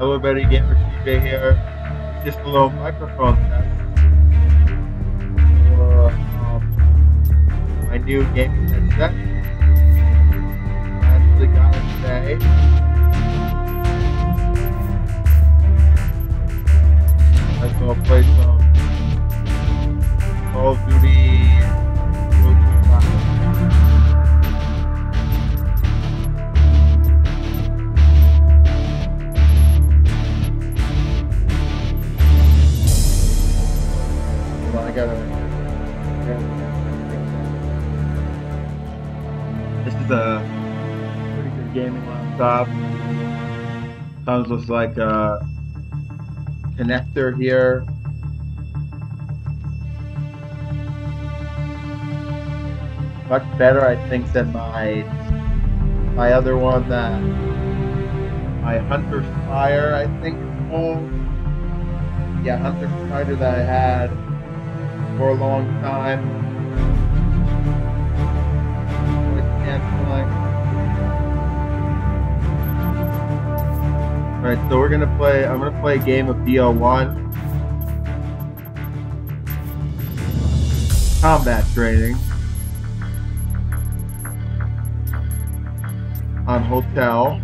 Hello, Betty Gamer CJ here. Just a little microphone test for um, my new gaming headset. I actually got it today. I'm gonna play some Call of Duty. I gotta. This is a pretty good gaming laptop. Comes with like a connector here. Much better, I think, than my my other one that my Hunter Fire, I think it's called yeah, Hunter Fire that I had for a long time. Voice canceling. Alright, so we're gonna play I'm gonna play a game of BO1. Combat training. On hotel.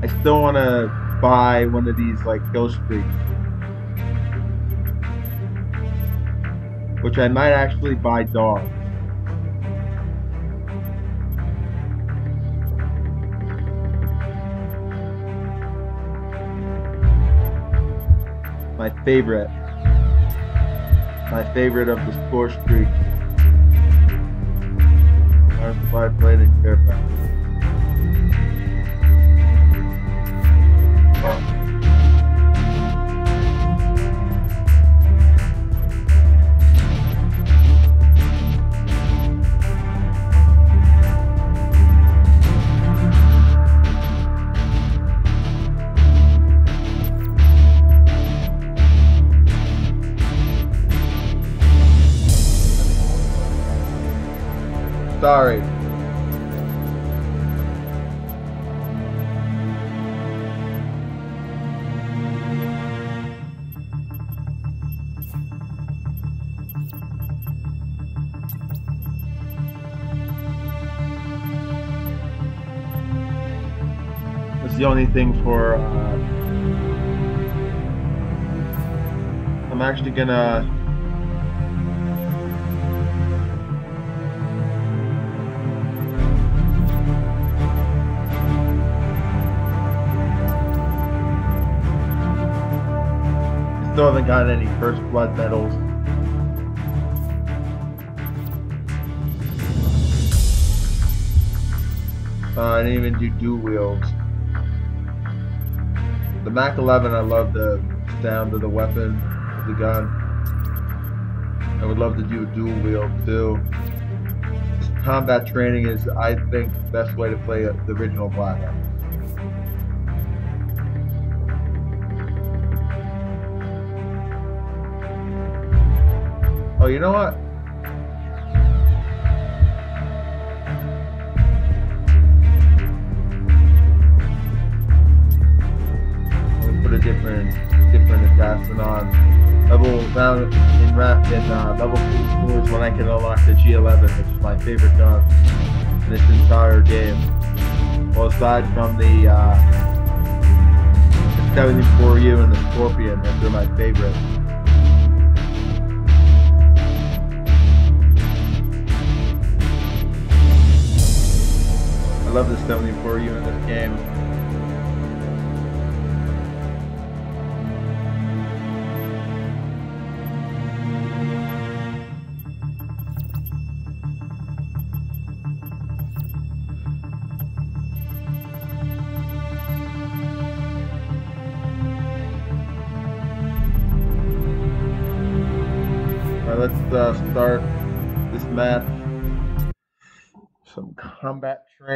I still wanna buy one of these like kill streaks. Which I might actually buy dogs. My favorite. My favorite of the score streaks. Iron Fire Blade and the only thing for. Uh, I'm actually gonna. Still haven't gotten any first blood medals. Uh, I didn't even do dual wields. The Mac 11, I love the sound of the weapon, the gun. I would love to do a dual wield too. Combat training is, I think, the best way to play the original Black Ops. Oh, you know what? Different, different attachment on. Level down in rap in uh, level three scores when I can unlock the G11, which is my favorite gun in this entire game. Well, aside from the, uh, the 74U and the Scorpion, which are my favorite. I love the 74U in this game.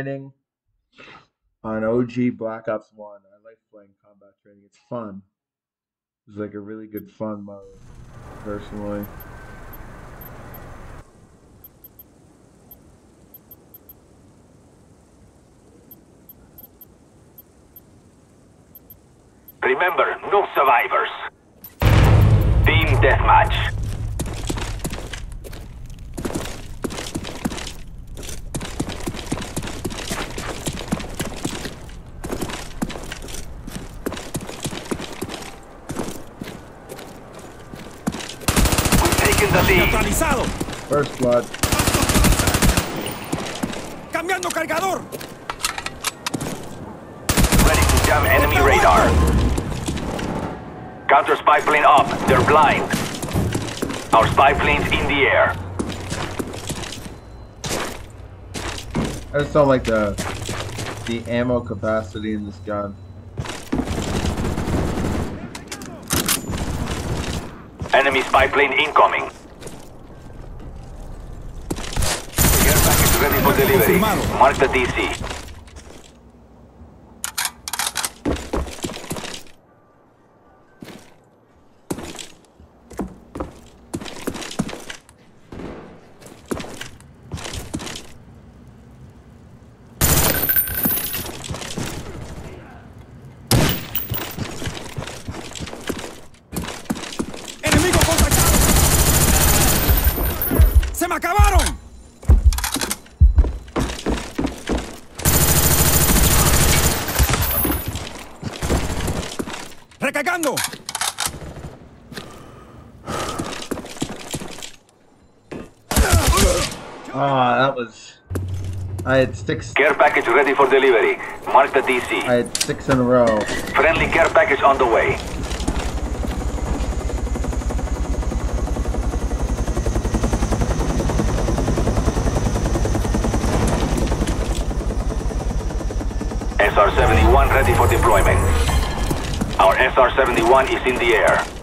Training on OG Black Ops 1. I like playing combat training, it's fun. It's like a really good fun mode, personally. Remember, no survivors. Team deathmatch. Taken. Neutralizado. First blood. Cambiando cargador. Ready to jam enemy radar. Counter spy plane up. They're blind. Our spy plane's in the air. I just don't like the the ammo capacity in this gun. Enemy spy plane incoming. Confirmado. Mark the DC. Six. Care package ready for delivery. Mark the LZ. I had six in a row. Friendly care package on the way. SR-71 ready for deployment. Our SR-71 is in the air.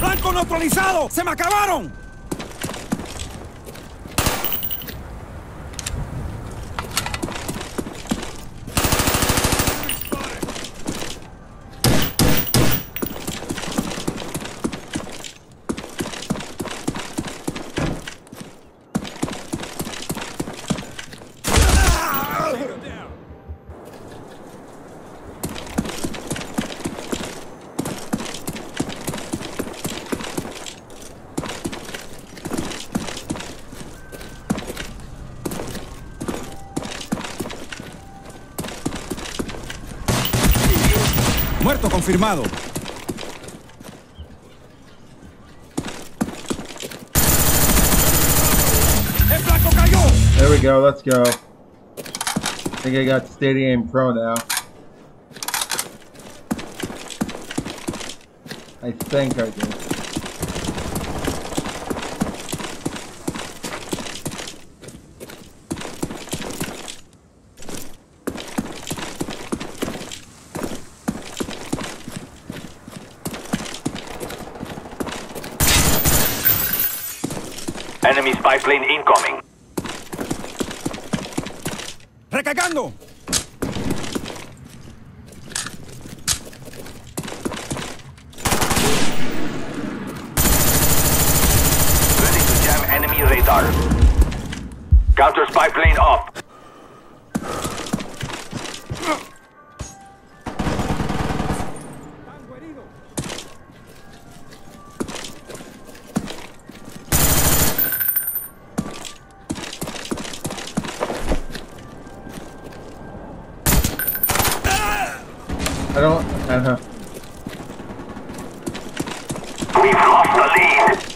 ¡Blanco neutralizado! ¡Se me acabaron! Muerto confirmado. ¡El blanco cayó! There we go. Let's go. I think I got Steady Aim Pro now. I think I did. Enemy spy plane incoming. ¡Recargando! Ready to jam enemy radar. Counter spy plane up. I don't. Uh-huh. We've lost the lead. We've taken the ¡Se me lead. acabaron! Ready to jam enemy radar. ¡Cambiando cargador! ready. Show us where you want it.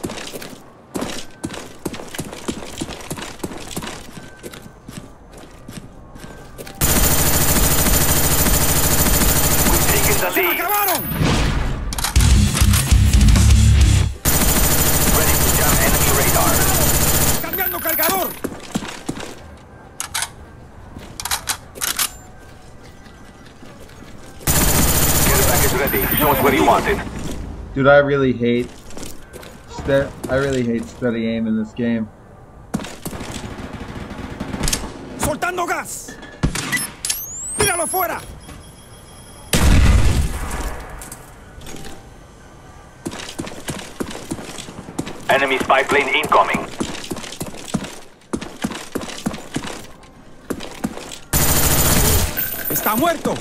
Back into the date to show us what he wanted. Dude, I really hate. Ste- I really hate steady aim in this game. Soltando gas. Tíralo fuera. Enemy spy plane incoming. Está muerto.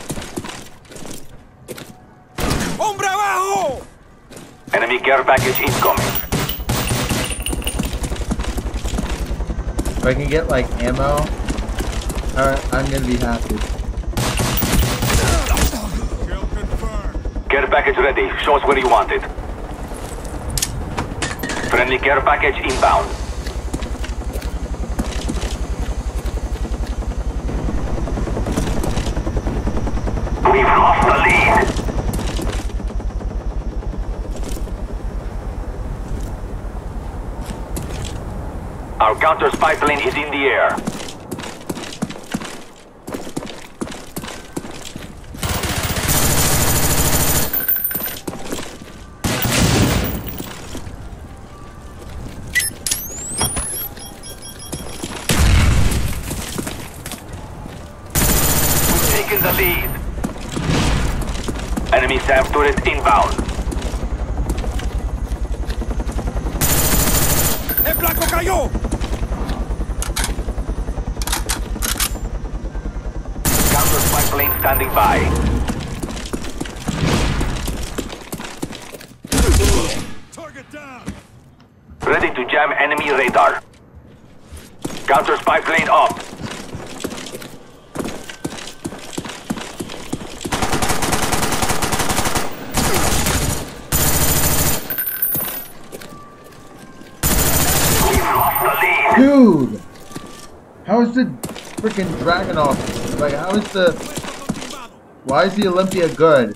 ¡Hombre abajo! Enemy care package incoming. If I can get like ammo, alright, I'm gonna be happy. Care package ready. Show us where you want it. Friendly care package inbound. We've lost the lead. Our counter spy plane is in the air. We've taken the lead. Enemy SAM turret inbound. ¡El blanco cayó! Counter spy plane standing by. Target down. Ready to jam enemy radar. Counter spy plane up. We've lost the lead. Dude! How is the freaking Dragunov? Like, how is the. Why is the Olympia good?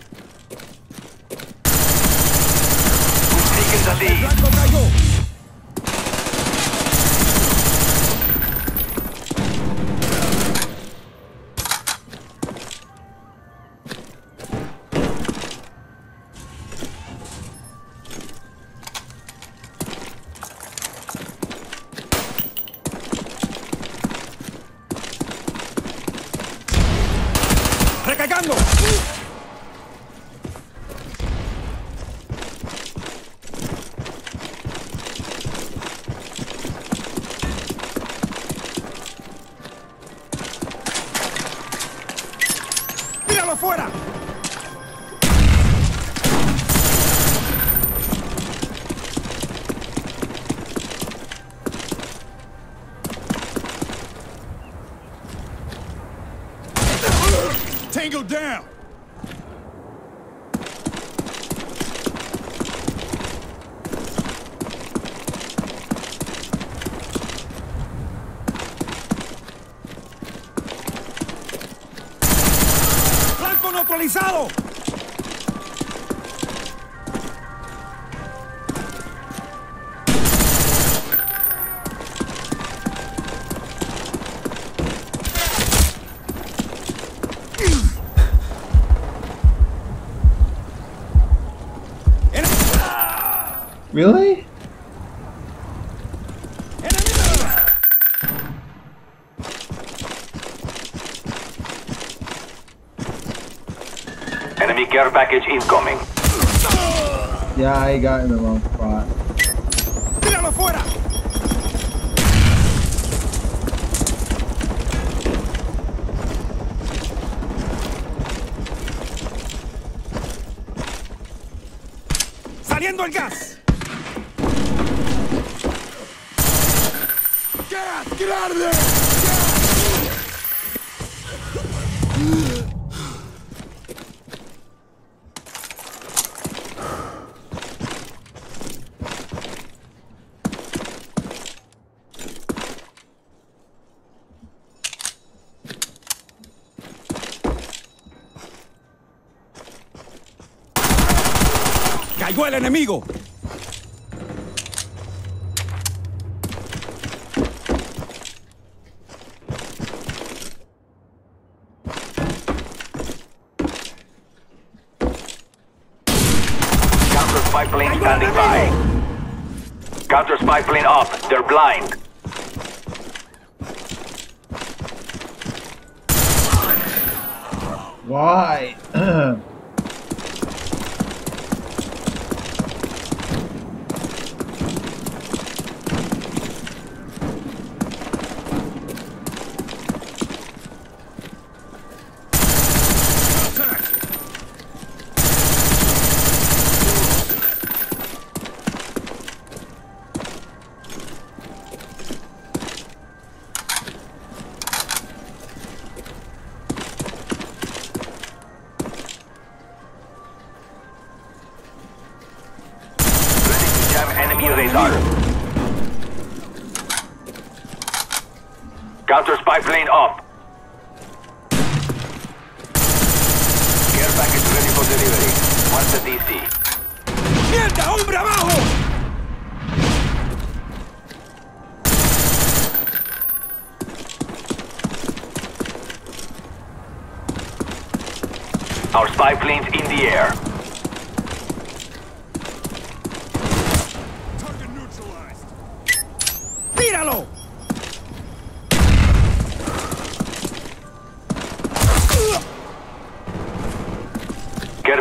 Really? Enemy! Enemy care package incoming. Yeah, I got in the wrong spot. ¡Tíralo fuera! ¡Saliendo el gas! ¡Gas! ¡Get out of there! ¡Cayó el enemigo! spy standing. Counter spy plane up. They're blind. Why?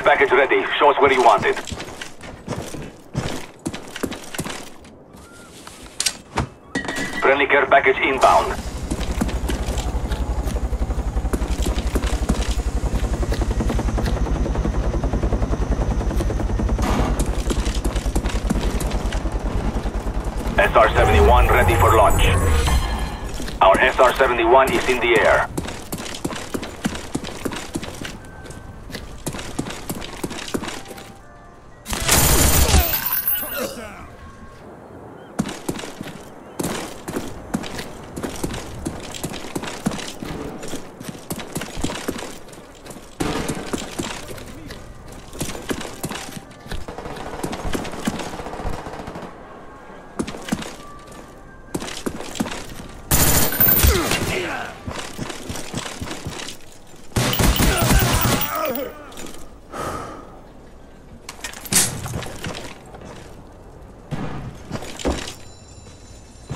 package ready. Show us where you want it. Friendly care package inbound. SR-71 ready for launch. Our SR-71 is in the air. Target down.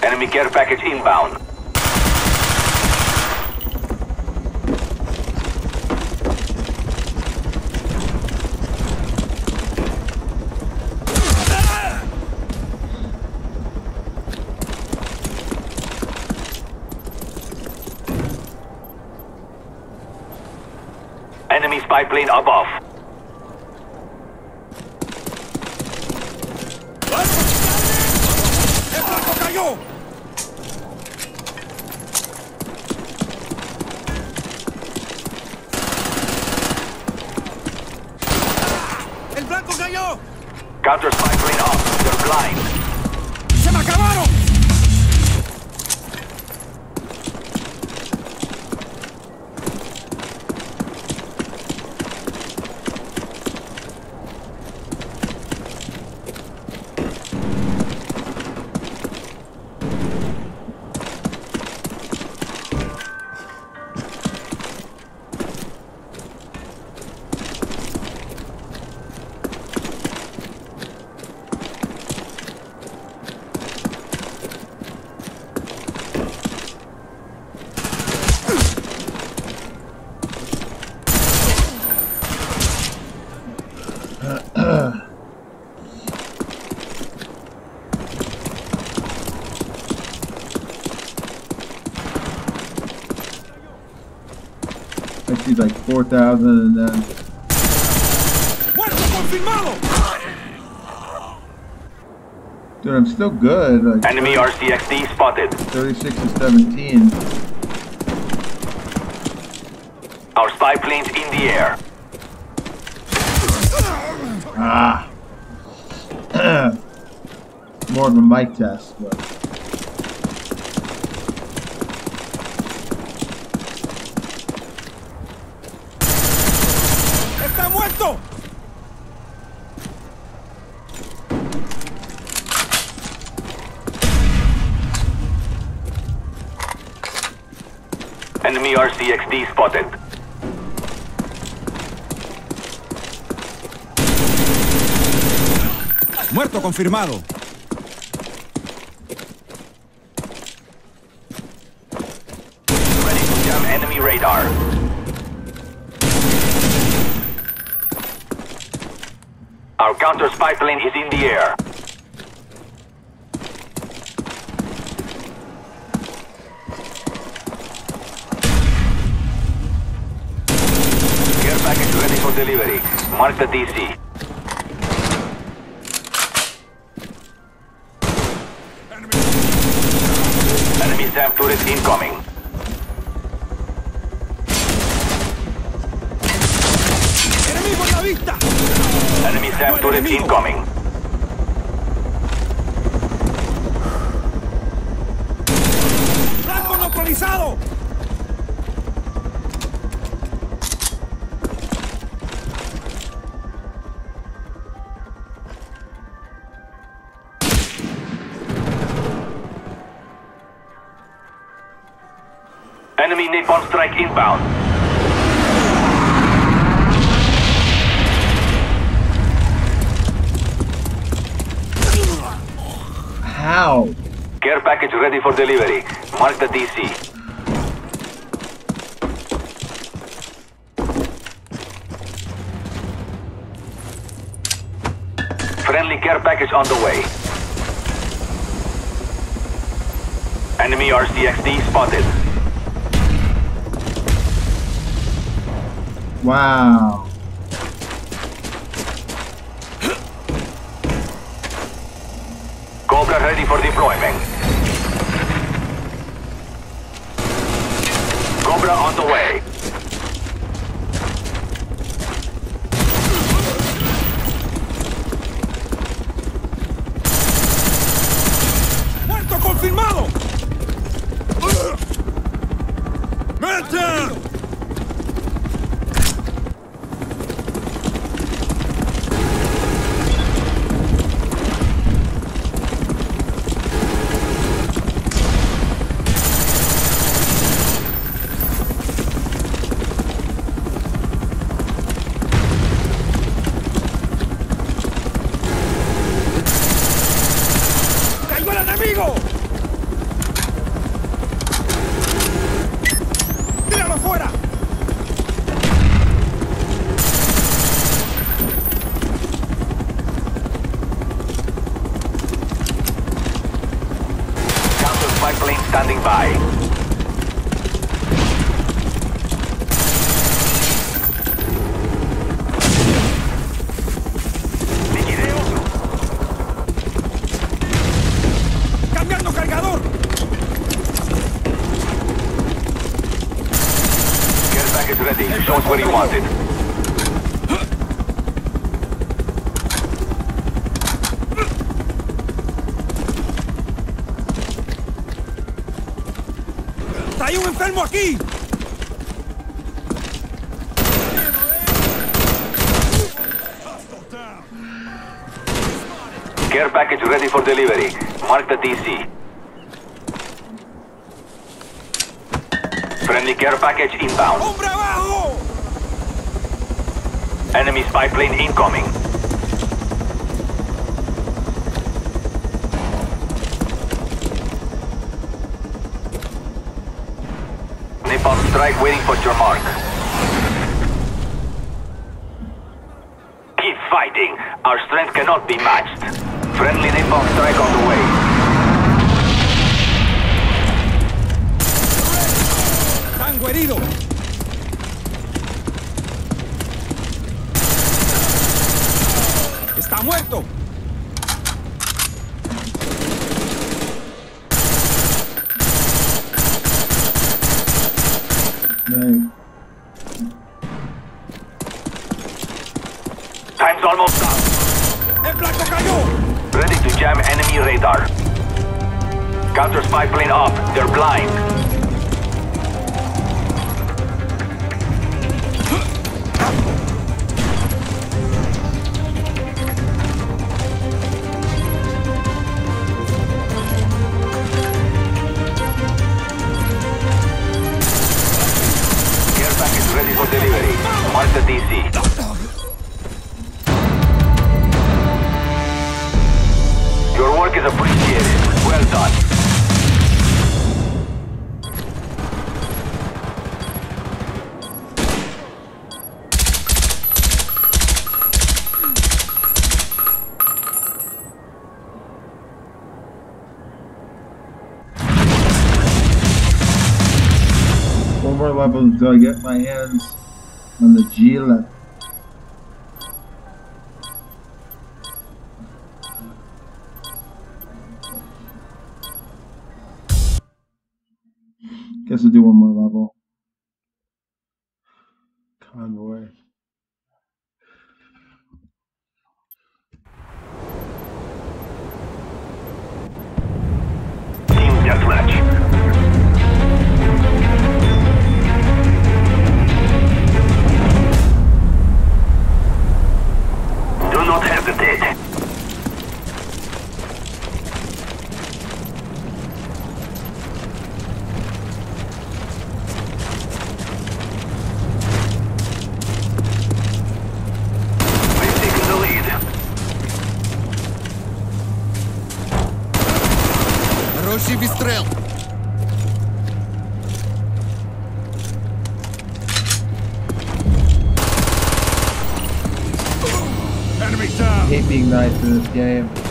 Enemy care package inbound. Enemy spy plane above. I see like 4,000 and then ¡Muerto confirmado! Dude, I'm still good. Like Enemy RCXD spotted. 36 to 17. Our spy plane's in the air. Ah. More of a mic test, but ¡Está muerto! RCXD spotted. Muerto confirmado. Ready to jam enemy radar. Our counter spy plane is in the air. Care package ready for delivery. Mark the LZ. Enemy SAM turret incoming. ¡Enemigo en la vista! Enemy SAM turret incoming. Enemy Napalm strike inbound. How? Care package ready for delivery. Mark the LZ. Friendly care package on the way. Enemy RCXD spotted. Wow. Cobra ready for deployment. Cobra on the way. ¡Hay un enfermo aquí! Care package ready for delivery. Mark the LZ. Friendly care package inbound. Enemy spy plane incoming. Strike waiting for your mark. Keep fighting. Our strength cannot be matched. Friendly Napalm strike on the way. Until I get my hands game.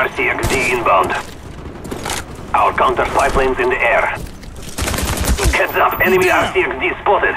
RCXD inbound. Our counter spy planes in the air. Heads up, enemy RCXD spotted.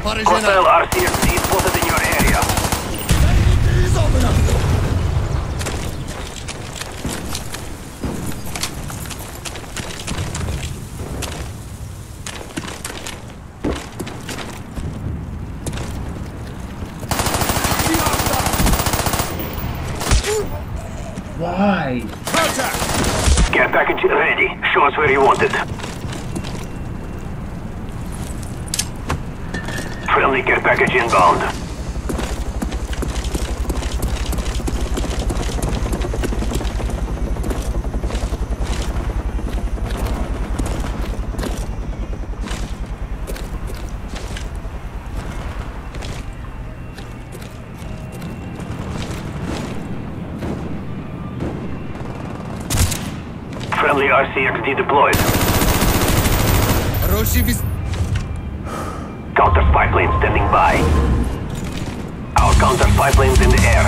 Hostile RCXD spotted in your area. Why? Contact. Care package ready. Show us where you want it. Friendly care package inbound. Friendly RCXD deployed. Roshi spy plane standing by. Our counter spy planes in the air.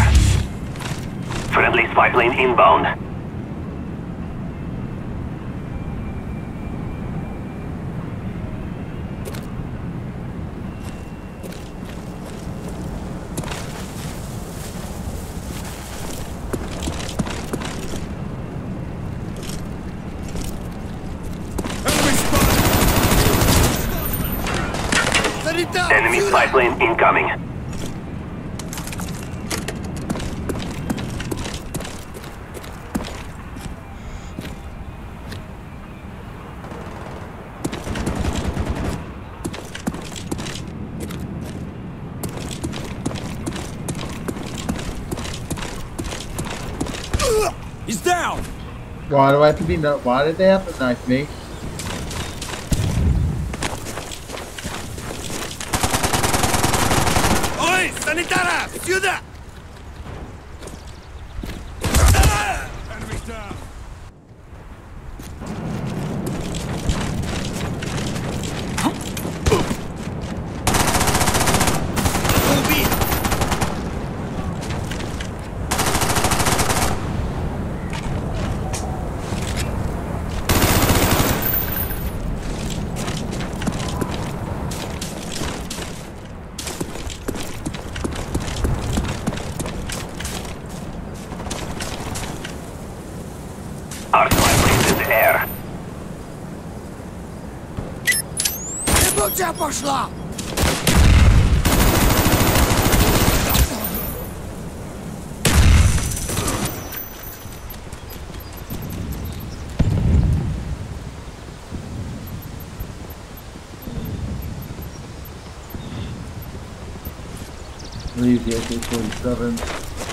Friendly spy plane inbound. He's down. Why do I have to be? Why did they have to knife me? leave the AK-47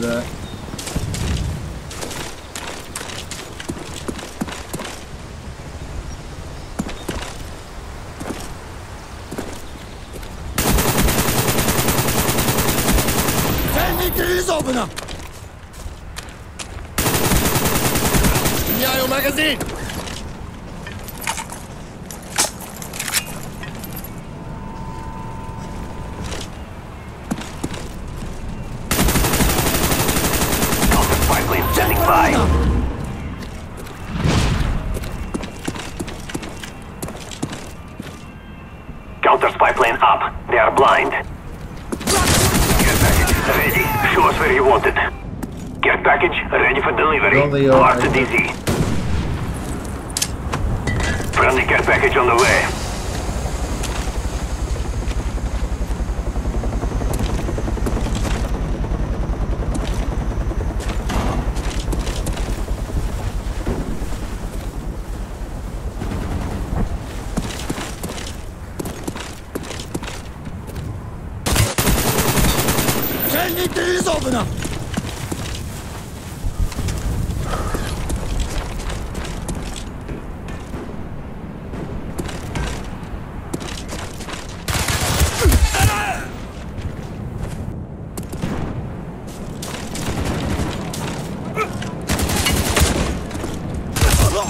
that. Opener! Ja, Magazin! Emilio.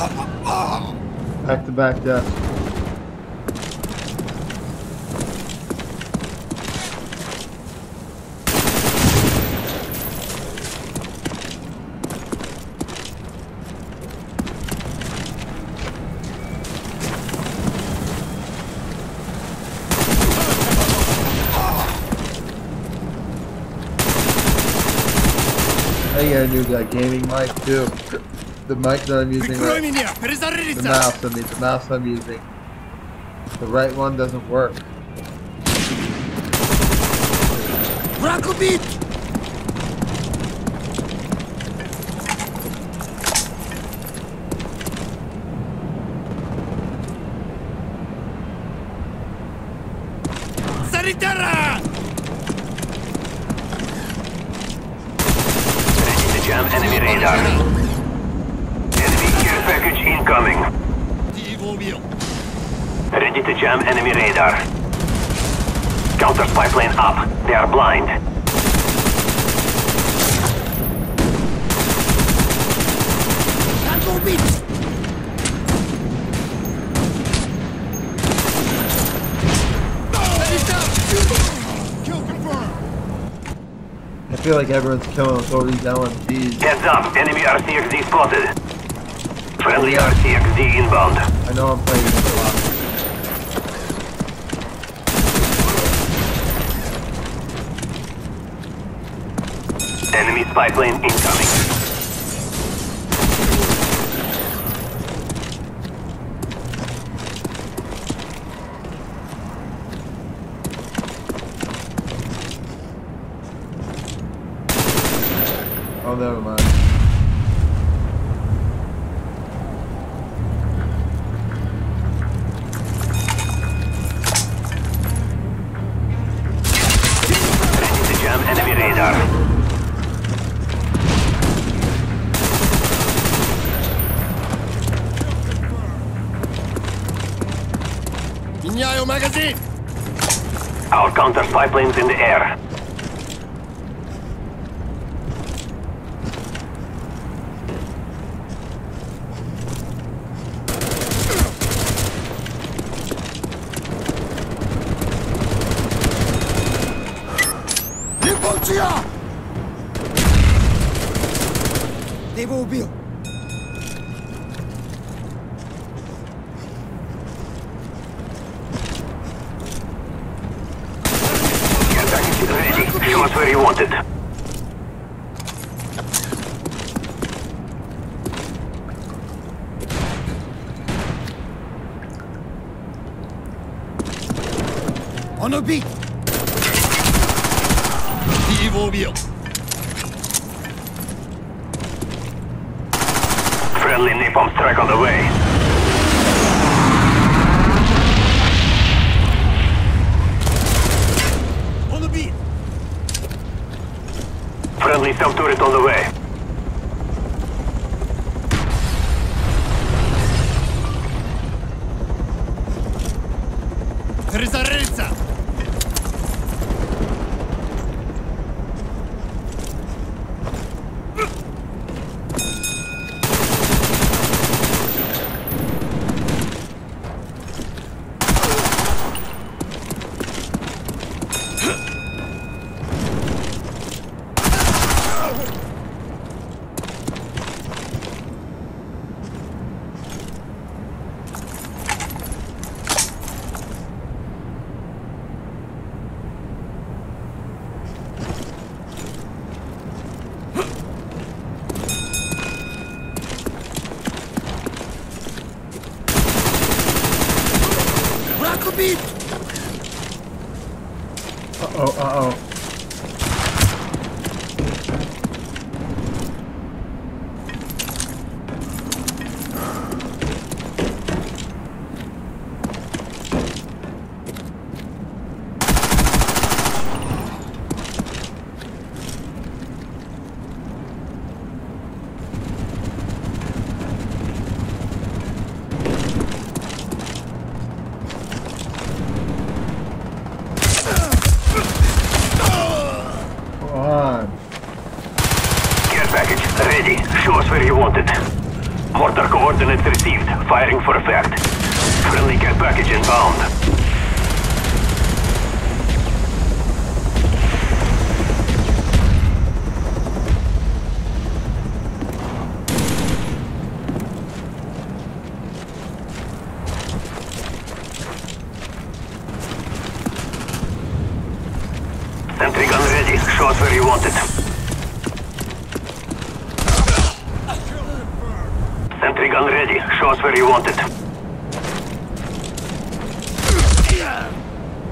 Back to back death. I got a new guy gaming mic too the mic that I'm using right the mouse, I mean the mouse I'm using. The right one doesn't work. are blind. I feel like everyone's killing all these LMGs. Heads up, enemy RCXD spotted. Friendly RCXD inbound. I know I'm playing a lot. Plane incoming. Oh, never mind. Ты его убил! Он убит! Ты его убил! bomb strike on the way. On the beat! Friendly sub turret on the way. Sentry gun ready. Show us where you want it.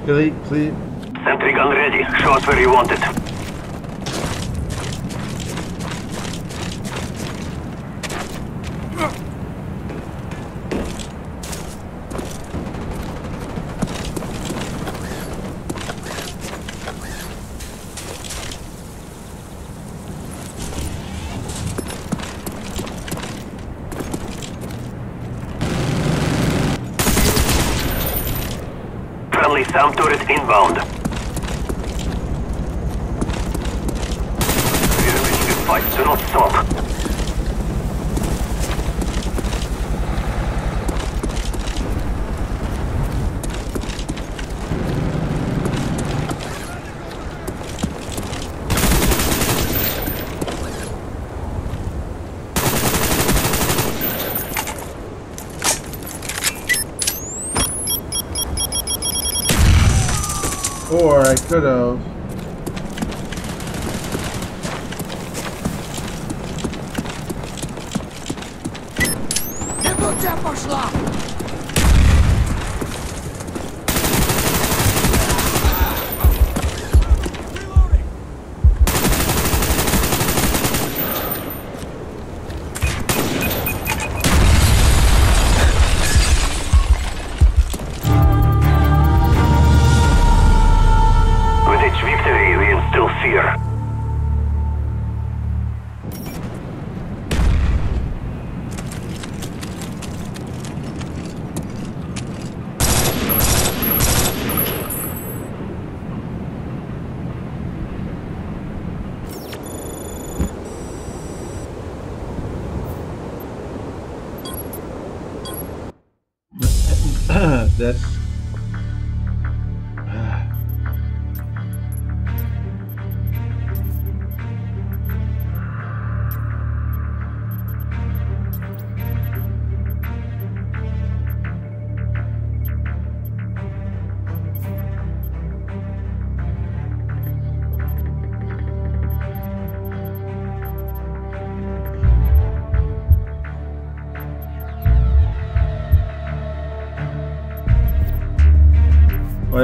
Delete, please. Sentry gun ready. Show us where you want it.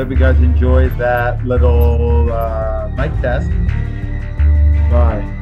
Hope you guys enjoyed that little uh, mic test. Bye.